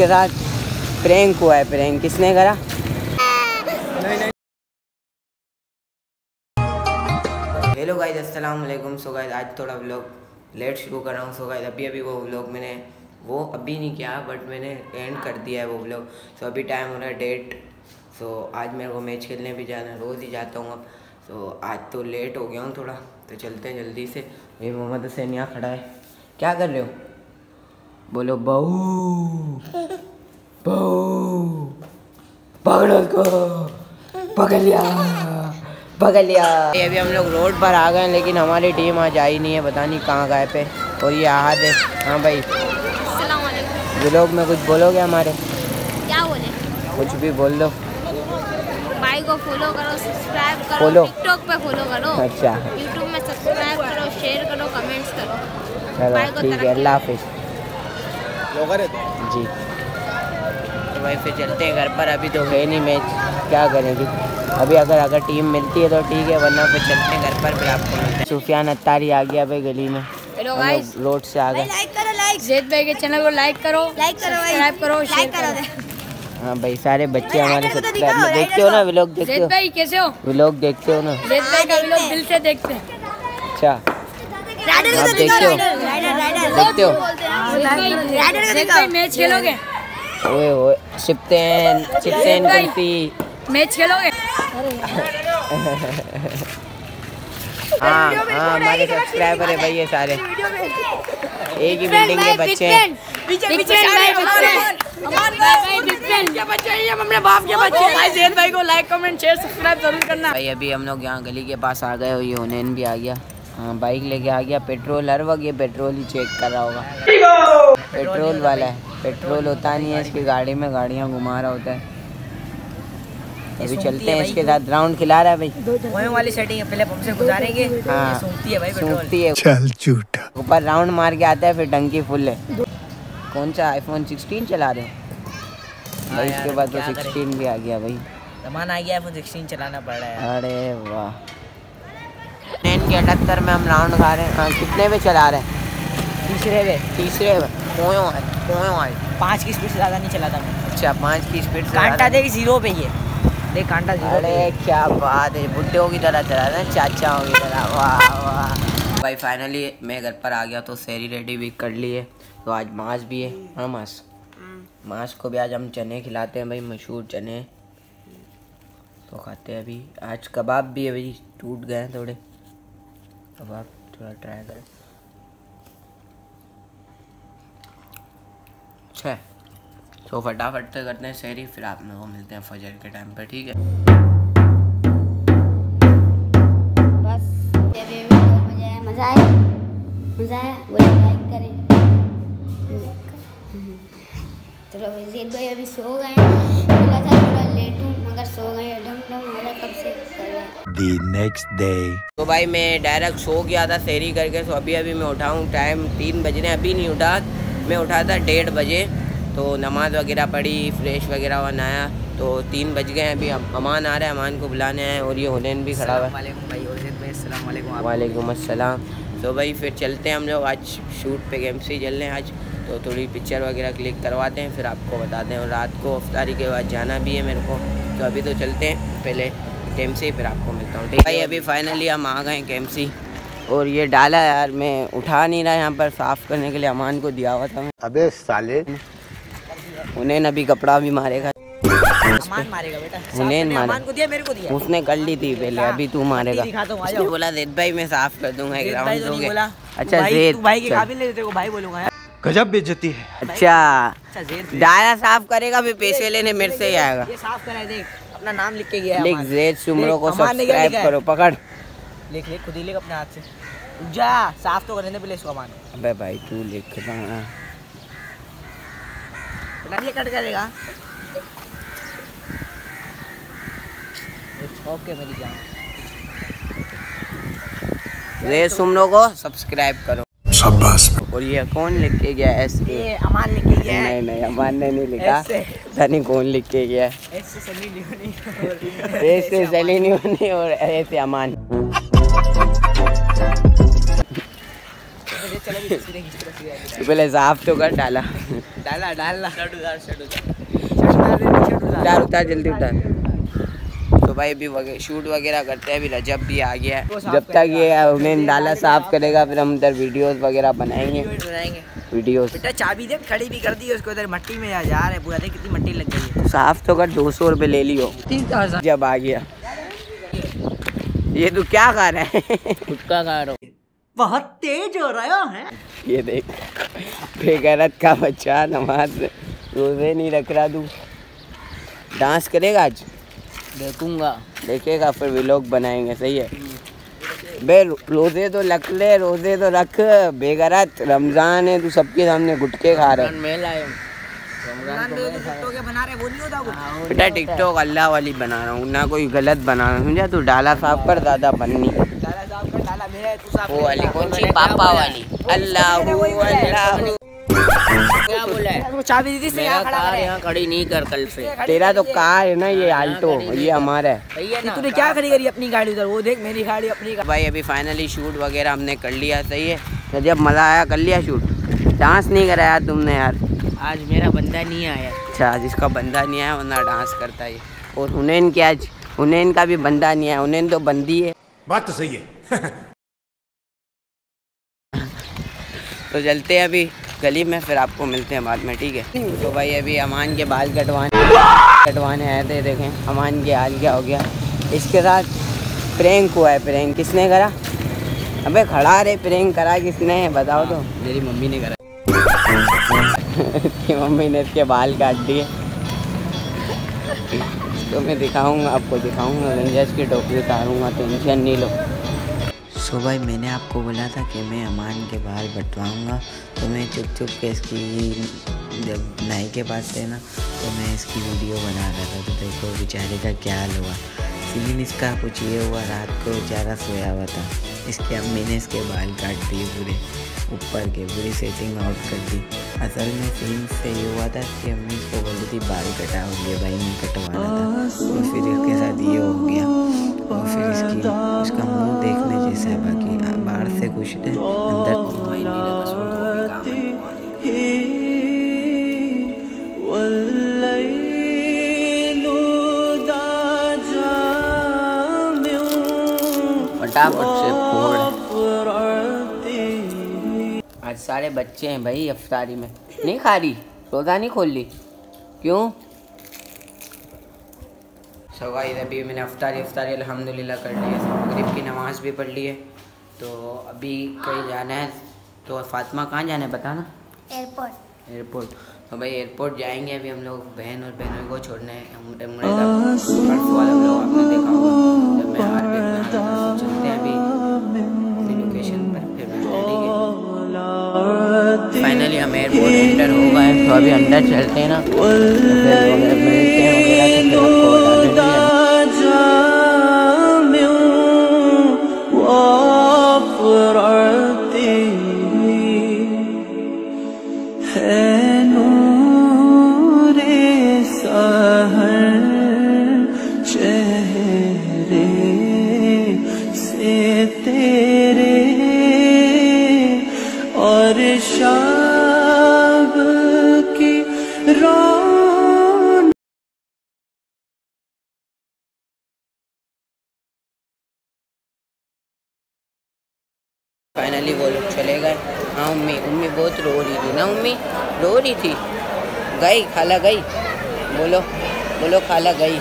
इसके साथ प्रैंक हुआ है, प्रैंक। किसने करा? हेलो गाइस अस्सलाम वालेकुम सो गाइस आज थोड़ा व्लॉग लेट शुरू कर रहा हूँ। सो गाइस अभी अभी वो व्लॉग मैंने वो अभी नहीं किया बट मैंने एंड कर दिया है वो व्लॉग सो अभी टाइम हो रहा है डेट सो आज मेरे को मैच खेलने भी जाना है, रोज़ ही जाता हूँ अब। सो आज तो लेट हो गया हूँ थोड़ा। तो चलते हैं जल्दी से। ये मोहम्मद हुसैन यहाँ खड़ा है। क्या कर रहे हो? बोलो बहू बहू पकड़ो उसको पकड़ लिया पकड़ लिया। ये अभी हम लोग रोड पर आ गए लेकिन हमारी टीम आज आई नहीं है पता नहीं कहाँ गए पे और ये आहद है। हाँ भाई। व्लॉग में कुछ बोलोगे हमारे? क्या बोले? कुछ भी बोल दो। भाई को फॉलो करो सब्सक्राइब करो Follow? टिकटॉक पे फॉलो करो। अच्छा। यूट्यूब में सब्सक्राइब करो शेयर करो कमेंट्स करो। चलो को ठीक है अल्लाह हाफिज। जी। तो भाई फिर चलते हैं घर पर अभी तो है नहीं मैच क्या करेंगे? अभी अगर अगर टीम मिलती है तो ठीक है वरना फिर चलते हैं घर पर फिर आपको मिलते हैं। सुफियान अत्तारी आ गया भाई गली में। हेलो गाइस रोड से आ गए। लाइक करो लाइक जेद भाई के चैनल को लाइक करो लाइक करो सब्सक्राइब करो शेयर करो. हाँ भाई सारे बच्चे हमारे सब्सक्राइब में देखते हो ना व्लॉग देखते हो? भाई कैसे हो? व्लॉग देखते हो ना? जेद भाई का लोग दिल से देखते हैं। अच्छा। आप देखते हो? देखते हो? मैच खेलोगे? ओए ओए सिप्तेन सिप्तेन कुल्फी मैच खेलोगे? हाँ हाँ हमारे सब्सक्राइबर है भाई ये सारे। एक ही बिल्डिंग के बच्चे हैं। पीछे पीछे भाई के बच्चे ये अपने बाप के बच्चे। भाई जेद भाई को लाइक कमेंट शेयर सब्सक्राइब ज़रूर करना। भाई अभी हम लोग यहाँ गली के पास आ गए और ये हुनैन भी आ गया। हाँ बाइक लेके आ गया। पेट्रोल हर वक्त ये पेट्रोल ही चेक कर रहा होगा। पेट्रोल वाला है। पेट्रोल होता नहीं है इसकी गाड़ी में गाड़ियाँ घुमा रहा होता है। अभी चलते हैं इसके साथ। राउंड खिला रहा है भाई। वाली सेटिंग है पहले हमसे गुजारेंगे हाँ। ये सूंघती है भाई पेट्रोल। सूखती है। चल झूठा। ऊपर राउंड मार के आता है फिर टंकी फुल है। कौन सा आईफोन 16 चला रहे हो? भाई यार, इसके बाद तो 16 भी आ गया भाई। जमाना आ गया आईफोन 16 चलाना पड़ रहा है। अरे वाह। ट्रेन के अठहत्तर में हम राउंड खा रहे हैं। हाँ कितने पे चला रहे हैं? तीसरे पे तीसरे में। पोयों है पोयों है पाँच की स्पीड से ज़्यादा नहीं चलाता मैं। अच्छा पाँच की स्पीड से कांटा देख ज़ीरो पे ही है देख कांटा ज़ीरो पे अरे क्या बात है बुड्ढों की तरह चला रहे हैं चाचाओं की तरह। वाह वाह। भाई फाइनली मैं घर पर आ गया तो सैरी रेडी भी कर ली है तो आज मांस भी है। हाँ मांस। मांस को भी आज हम चने खिलाते हैं भाई मशहूर चने। तो खाते हैं अभी। आज कबाब भी अभी टूट गए हैं थोड़े। कबाब थोड़ा ट्राई करें। अच्छा तो फटाफट से करते हैं शहरी फिर आप लोगों को मिलते हैं फजर के टाइम पे, ठीक है? मज़ा आया। मज़ा आया मज़ा लाइक करें। चलो भाई अभी सो गए थोड़ा हैं The next day. तो भाई मैं डायरेक्ट सो गया था शहरी करके तो अभी अभी मैं उठाऊँ टाइम तीन बजने अभी नहीं उठा। मैं उठा था डेढ़ बजे तो नमाज़ वगैरह पढ़ी फ्रेश वगैरह हुआ नहाया तो तीन बज गए हैं अभी। अमान आ रहा है अमान को बुलाने आए और ये हुनैन भी खड़ा हुआ है। वालेकुम भाई और जेद अस्सलाम वालेकुम आप। वालेकुम अस्सलाम। तो भाई फिर चलते हैं हम लोग। आज शूट पे गेम से चल रहे हैं आज। तो थोड़ी पिक्चर वगैरह क्लिक करवाते हैं फिर आपको बताते हैं। और रात को अफ्तारी के बाद जाना भी है मेरे को। तो अभी तो चलते हैं पहले गेम से ही फिर आपको मिलता हूँ। ठीक है? भाई अभी फाइनली हम आ गए गेम से और ये डाला यार मैं उठा नहीं रहा यहाँ पर साफ़ करने के लिए। अमान को दिया हुआ था मैं। अबे साले। उन्हें अभी कपड़ा भी मारेगा। अमान मारेगा बेटा। साफ़ हुनैन करने मारा। अमान को दिया मेरे को दिया। उसने कर ली थी पहले अभी तू मारेगा। हूँ, उसने बोला जेद भाई मैं साफ़ कर दूँगा तो बोला। अच्छा जेद भाई के काबिल है तेरे भाई बोलूँगा गजब बेइज्जती है। अच्छा। अच्छा डाला साफ़ करेगा फिर पैसे लेने मेरे से ही आएगा। ये साफ़ करा देख। अपना नाम लिख के गया है लिख। जेद सुमरो को ने सब्सक्राइब करो पकड़। लिख लिख खुद ही लिख अपने हाथ से। जा साफ़ तो करने दे पहले इसको अमान अबे भाई तू लिख रहा बेटा ये कट करेगा। ओके मेरी जान। जेद सुमरो को सब्सक्राइब करो। शाबाश। और ये कौन लिख के गया ऐसे। ये अमान लिख के गया नहीं नहीं अमान ने नहीं लिखा। धनी कौन लिख के गया ऐसे सनी ऐसे बनी और ऐसे अमान। तू पहले साफ़ तो कर डाला। डाला डाला। उतार उतार जल्दी उतार। भाई अभी वगे, शूट वगैरह करते हैं अभी रजब भी आ गया है। जब तक ये उन्हें डाला साफ़ करेगा फिर हम उधर वीडियोस वगैरह बनाएँगे। बनाएँगे। वीडियोस बेटा चाबी दे खड़ी भी कर दी उसको उधर मट्टी में जा रहा है पूरा देख कितनी मट्टी लग गई है। साफ़ तो कर दो सौ रुपये ले लियो। जब आ गया। ये तू क्या खा रहा है? गुटका खा रहा हूँ। बहुत तेज हो रहा है। ये देख बेगैरत का बच्चा नमाज़ रोज़े नहीं रख रहा तू। डांस करेगा आज? देखूँगा। देखेगा फिर व्लॉग बनाएँगे सही है। बे रोज़े तो रख ले रोज़े तो रख। बेगरत रमज़ान है तू सबके सामने गुटके खा रहा। मैं लाया रहे वो नहीं बेटा टिकटॉक अल्लाह वाली बना रहा हूँ ना कोई गलत बना रहा हूँ। समझा? तू डाला साफ़ कर दादा बननी। डाला साहब का डाला मेरा तू साफ़ वो वाली कौन सी? पापा वाली। अल्लाह अल्लाह। क्या बोला है? वो चाबी दीदी से यहाँ खड़ा कार है यहाँ खड़ी नहीं कर कल से। तेरा तो कार है ना ये आल्टो ये हमारा है। भैया तूने क्या खड़ी करी अपनी गाड़ी उधर? वो देख मेरी गाड़ी अपनी गाड़ी भाई अभी फाइनली शूट वगैरह हमने कर लिया सही है? तो जब मज़ा आया कर लिया शूट डांस नहीं कराया तुमने यार। आज मेरा बंदा नहीं आया। अच्छा जिसका बंदा नहीं आया वरना डांस करता है और हुनैन क्या आज हुनैन का भी बंदा नहीं आया हुनैन तो बंदी है। बात तो सही है। तो चलते हैं अभी। गली में फिर आपको मिलते हैं बाद में ठीक है? तो भाई अभी अमान के बाल कटवाने कटवाने आए थे देखें। अमान के हाल क्या हो गया। इसके साथ प्रैंक हुआ है प्रैंक। किसने करा? अबे खड़ा रे प्रैंक करा किसने? बताओ तो। मेरी मम्मी ने करा। इसकी मम्मी ने इसके बाल काट दिए। तो मैं दिखाऊँगा आपको दिखाऊँगा। गंजस की टोपी उतारूँगा टेंशन नहीं लो। सो भाई मैंने आपको बोला था कि मैं अमान के बाल बटवाऊँगा तो मैं चुप चुप के इसकी जब नाई के पास थे ना तो मैं इसकी वीडियो बना रहा था। तो देखो बेचारे का क्या हाल हुआ। सीन इसका कुछ ये हुआ, रात को बेचारा सोया हुआ था। इसके अब मैंने इसके बाल काट दिए पूरे। ऊपर के पूरी सेटिंग आउट कर दी। असल में सीन से ये हुआ था कि अम्मी इसको बोली थी बाल कटाओगे भाई नहीं कटवाना था। तो फिर इसके साथ ये हो गया। और फिर इसकी उसका मुँह देखने जैसा है बाकी बाहर से कुछ नहीं अंदर फटाफट से फोड़। आज सारे बच्चे हैं भाई अफ्तारी में नहीं खा रही रोज़ा नहीं खोल ली क्यों सवाई अभी मैंने अफ्तारी अफ्तारी अल्हम्दुलिल्लाह कर ली है मगरिब की नमाज़ भी पढ़ ली है तो अभी कहीं जाना है तो फातिमा कहाँ जाना है बताना एयरपोर्ट एयरपोर्ट तो भाई एयरपोर्ट जाएँगे अभी हम लोग बहन और बहनों को छोड़ने हम उम्रे का परसों वाला लोग आपने देखा होगा जब मैं हार हम एयरपोर्ट एंटर हो गए तो अभी अंदर चलते हैं ना। तो फाइनली वो लोग चले गए। हाँ उम्मी उम्मी बहुत रो रही थी ना उम्मी? रो रही थी। गई खाला गई। बोलो बोलो खाला गई।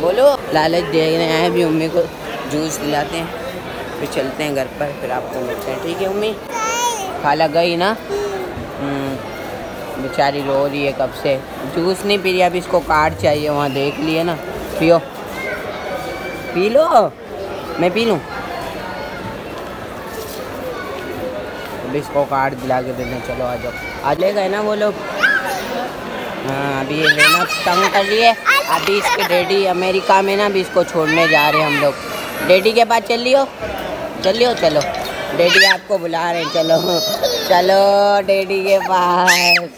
बोलो। लालच दे रहे हैं अभी उम्मी को। जूस दिलाते हैं। फिर चलते हैं घर पर फिर आपको मिलते हैं। ठीक है उम्मी? खाला गई ना? हम्म, बेचारी रो रही है कब से? जूस नहीं पी रही अभी इसको कार्ड चाहिए वहाँ देख लिए ना। पियो। पी लो। मैं पी लूँ? अभी इसको कार्ड दिला के हैं चलो आ जाओ। आज ले गए ना वो लोग? हाँ अभी ये लेना तंग कर रही है। अभी इसके डैडी अमेरिका में ना, अभी इसको छोड़ने जा रहे हैं हम लोग। डैडी के पास चल लियो चल लियो चलो। डैडी आपको बुला रहे हैं, चलो। चलो, डैडी के पास।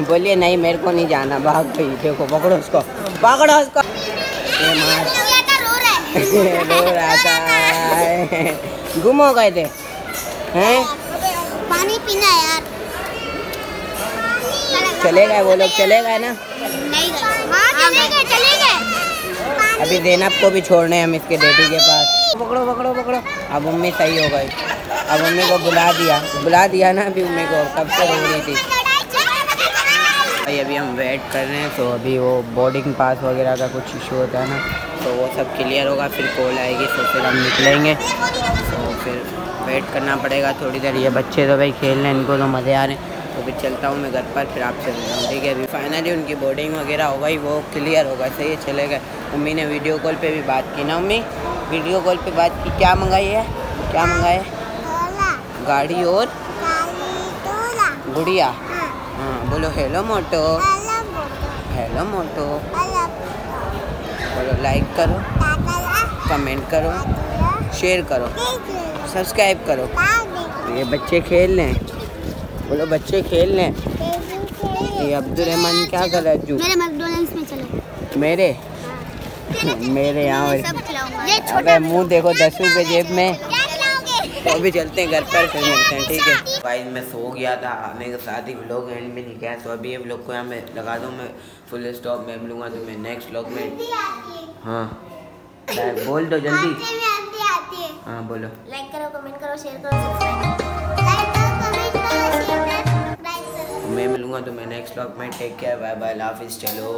बोलिए, नहीं, मेरे को नहीं जाना। भाग गई देखो, पकड़ो उसको। पकड़ो उसको। रो रहा था। गए थे। हैं? पानी पीना है यार। चले गए वो लोग चले गए ना? नहीं गए। हाँ चले गए चले गए। अभी जैनब को भी छोड़ने हम इसके डैडी के पास। पकड़ो पकड़ो पकड़ो। अब मम्मी सही हो गई। अब मम्मी को बुला दिया। बुला दिया ना अभी मम्मी को कब से रो रही थी। भाई अभी हम वेट कर रहे हैं तो अभी वो बोर्डिंग पास वगैरह का कुछ इशू होता है ना। तो वो सब क्लियर होगा फिर कॉल आएगी तो फिर हम निकलेंगे। तो फिर वेट करना पड़ेगा थोड़ी देर। ये बच्चे तो भाई खेल रहे हैं इनको तो मज़े आ रहे हैं। तो फिर चलता हूँ मैं घर पर फिर आपसे मिलता हूँ ठीक है? अभी फाइनली उनकी बोर्डिंग वगैरह हो गई वो क्लियर होगा सही है चले गए। मम्मी ने वीडियो कॉल पे भी बात की ना मम्मी? वीडियो कॉल पे बात की क्या मंगाई है? क्या मंगाया है? गाड़ी और गुड़िया? हाँ। बोलो हेलो मोटो हेलो मोटो बोलो लाइक करो कमेंट करो शेयर करो सब्सक्राइब करो। ये बच्चे खेल रहे हैं। बोलो बच्चे खेल रहे हैं। ये अब्दुलरहमान क्या कर रहा है जू? मेरे मैकडॉनल्ड्स में चलो। मेरे? मेरे यहाँ अबे मुँह देखो दस रुपये जेब में। तो अभी चलते हैं घर पर फिर मिलते हैं ठीक है? भाई मैं सो गया था मेरे साथ ही व्लॉग एंड में नहीं किया तो अभी ये व्लॉग को यहाँ मैं लगा दूँ मैं फुल स्टॉप में मिलूँगा तो मैं नेक्स्ट व्लॉग में हाँ। बोल दो जल्दी। आती आती है। हाँ बोलो। लाइक करो कमेंट करो शेयर करो सब्सक्राइब करो। कमेंट करो शेयर करो मैं मिलूँगा तो मैं नेक्स्ट व्लॉग में टेक केयर बाय बाय हाफिज चलो।